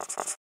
you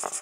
you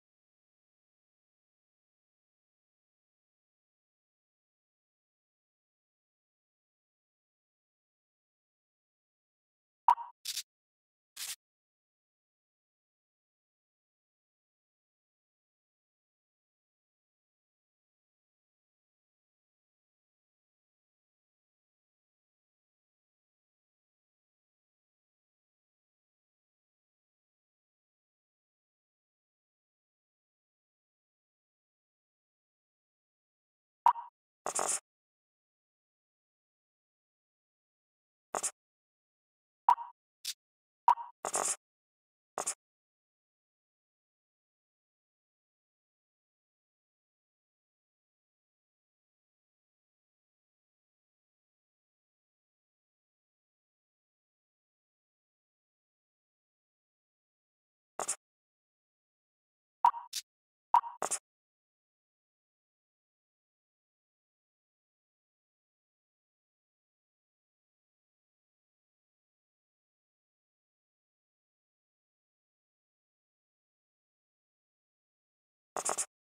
you you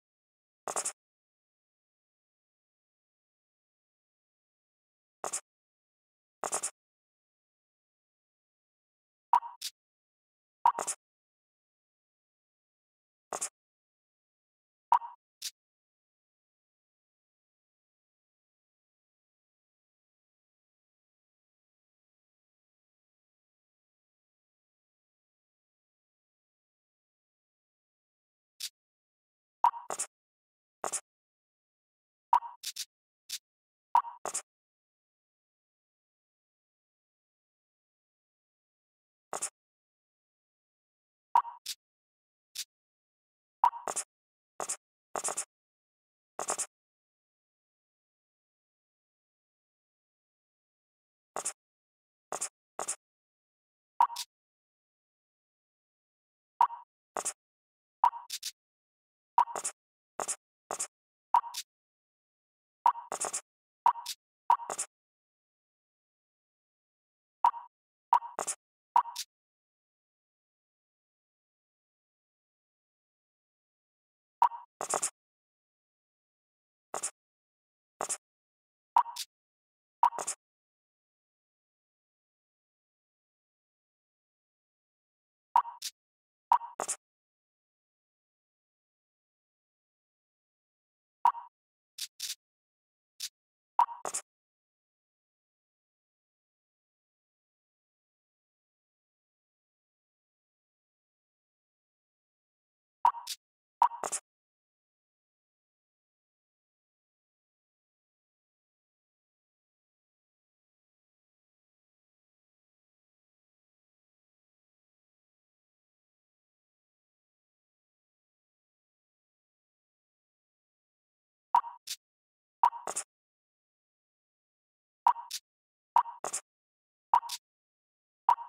you